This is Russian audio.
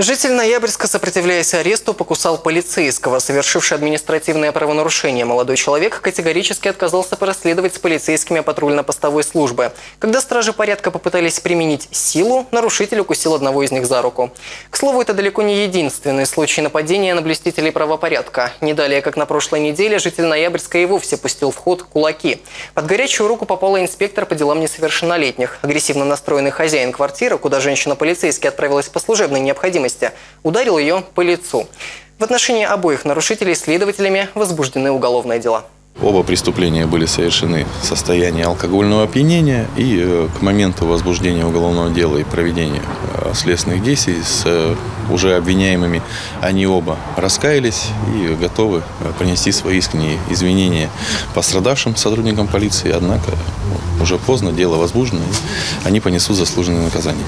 Житель Ноябрьска, сопротивляясь аресту, покусал полицейского. Совершивший административное правонарушение молодой человек категорически отказался порасследовать с полицейскими патрульно-постовой службы. Когда стражи порядка попытались применить силу, нарушитель укусил одного из них за руку. К слову, это далеко не единственный случай нападения на блюстителей правопорядка. Не далее, как на прошлой неделе, житель Ноябрьска и вовсе пустил в ход кулаки. Под горячую руку попала инспектор по делам несовершеннолетних. Агрессивно настроенный хозяин квартиры, куда женщина-полицейский отправилась по служебной необходимости, ударил ее по лицу. В отношении обоих нарушителей следователями возбуждены уголовные дела. Оба преступления были совершены в состоянии алкогольного опьянения и э, к моменту возбуждения уголовного дела и проведения э, следственных действий с э, уже обвиняемыми они оба раскаялись и готовы принести свои искренние извинения пострадавшим сотрудникам полиции. Однако уже поздно, дело возбуждено, и они понесут заслуженное наказание.